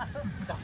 아, 자,